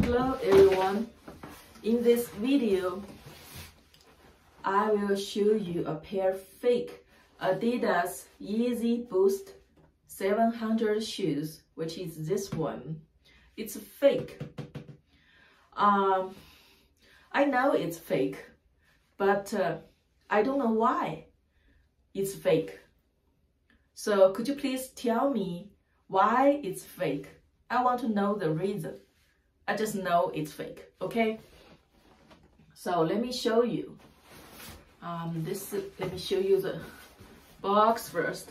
Hello everyone. In this video, I will show you a pair fake Adidas Yeezy Boost 700 shoes, which is this one. It's fake. Um, I know it's fake, but uh, I don't know why it's fake. So could you please tell me why it's fake? I want to know the reason. I just know it's fake, okay? So let me show you. Um, this, let me show you the box first.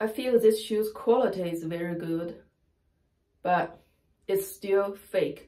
I feel this shoe's quality is very good, but it's still fake.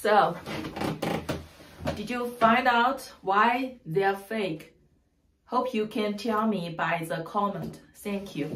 So, did you find out why they're fake? Hope you can tell me by the comment. Thank you.